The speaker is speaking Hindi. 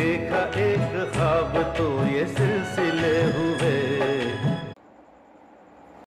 देखा एक खाब तो ये सिलसिला